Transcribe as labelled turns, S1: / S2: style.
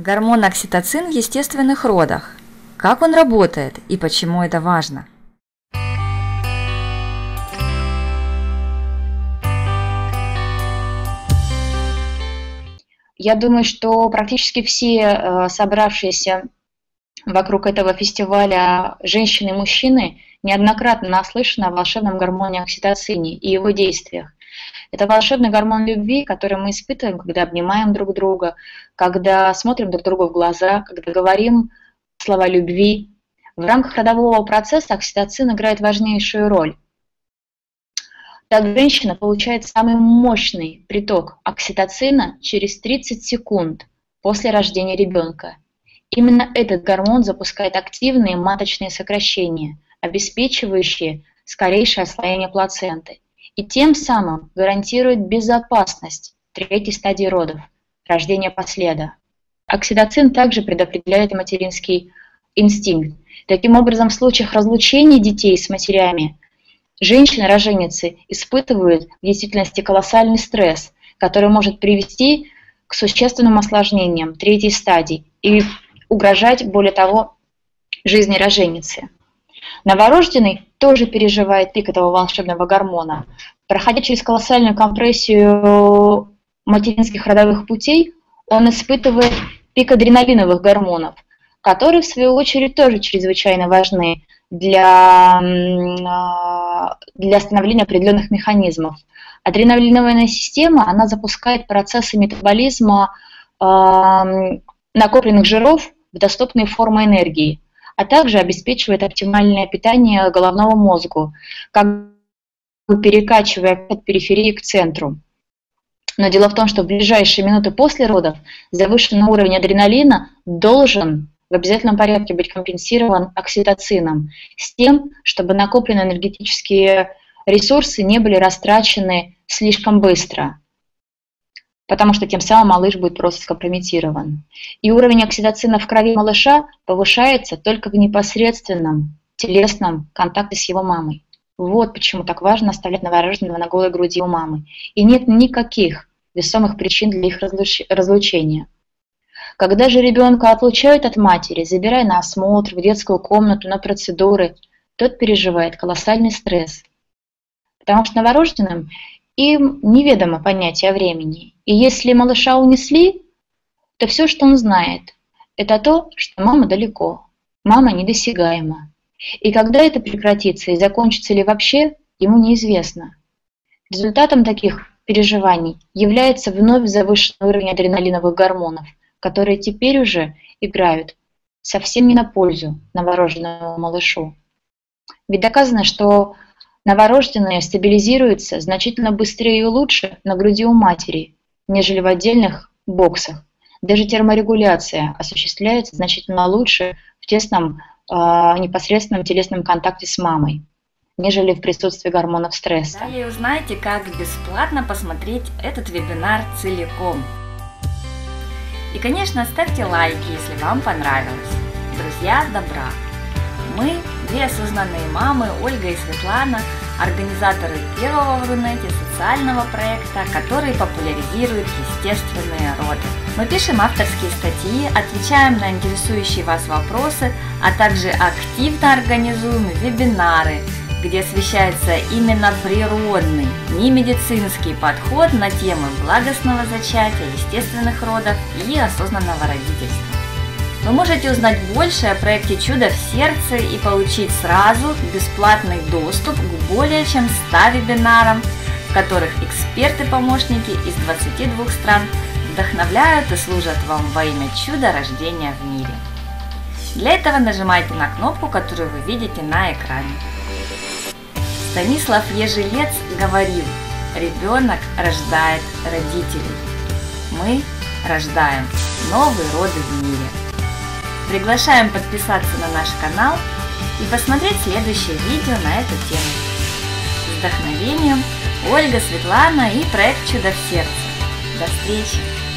S1: Гормон окситоцин в естественных родах. Как он работает и почему это важно?
S2: Я думаю, что практически все э, собравшиеся вокруг этого фестиваля женщины и мужчины неоднократно наслышаны о волшебном гормоне окситоцине и его действиях. Это волшебный гормон любви, который мы испытываем, когда обнимаем друг друга, когда смотрим друг другу в глаза, когда говорим слова любви. В рамках родового процесса окситоцин играет важнейшую роль. Так женщина получает самый мощный приток окситоцина через 30 секунд после рождения ребенка. Именно этот гормон запускает активные маточные сокращения, обеспечивающие скорейшее освоение плаценты и тем самым гарантирует безопасность третьей стадии родов – рождения последа. Окситоцин также предопределяет материнский инстинкт. Таким образом, в случаях разлучения детей с матерями женщины-роженицы испытывают в действительности колоссальный стресс, который может привести к существенным осложнениям третьей стадии и угрожать, более того, жизни роженицы. Новорожденный тоже переживает пик этого волшебного гормона. Проходя через колоссальную компрессию материнских родовых путей, он испытывает пик адреналиновых гормонов, которые, в свою очередь, тоже чрезвычайно важны для, а, для становления определенных механизмов. Адреналиновая система, она запускает процессы метаболизма э, накопленных жиров в доступные формы энергии, а также обеспечивает оптимальное питание головному мозгу, как бы перекачивая от периферии к центру. Но дело в том, что в ближайшие минуты после родов завышенный уровень адреналина должен в обязательном порядке быть компенсирован окситоцином, с тем, чтобы накопленные энергетические ресурсы не были растрачены слишком быстро, потому что тем самым малыш будет просто скомпрометирован. И уровень окситоцина в крови малыша повышается только в непосредственном телесном контакте с его мамой. Вот почему так важно оставлять новорожденного на голой груди у мамы. И нет никаких весомых причин для их разлучения. Когда же ребенка отлучают от матери, забирая на осмотр, в детскую комнату, на процедуры, тот переживает колоссальный стресс. Потому что новорожденным им неведомо понятие времени. И если малыша унесли, то все, что он знает, это то, что мама далеко, мама недосягаема. И когда это прекратится и закончится ли вообще, ему неизвестно. Результатом таких переживаний является вновь завышенный уровень адреналиновых гормонов – которые теперь уже играют совсем не на пользу новорожденному малышу. Ведь доказано, что новорожденные стабилизируются значительно быстрее и лучше на груди у матери, нежели в отдельных боксах. Даже терморегуляция осуществляется значительно лучше в тесном э, непосредственном телесном контакте с мамой, нежели в присутствии гормонов стресса.
S1: Далее узнаете, как бесплатно посмотреть этот вебинар целиком. И, конечно, ставьте лайки, если вам понравилось. Друзья добра! Мы, две осознанные мамы, Ольга и Светлана, организаторы первого в Рунете социального проекта, который популяризирует естественные роды. Мы пишем авторские статьи, отвечаем на интересующие вас вопросы, а также активно организуем вебинары – где освещается именно природный, не медицинский подход на темы благостного зачатия, естественных родов и осознанного родительства. Вы можете узнать больше о проекте «Чудо в сердце» и получить сразу бесплатный доступ к более чем 100 вебинарам, в которых эксперты-помощники из 22 стран вдохновляют и служат вам во имя чуда рождения в мире. Для этого нажимайте на кнопку, которую вы видите на экране. Станислав Ежелец говорил, ребенок рождает родителей. Мы рождаем новые роды в мире. Приглашаем подписаться на наш канал и посмотреть следующее видео на эту тему. С вдохновением Ольга, Светлана и проект «Чудо в сердце». До встречи!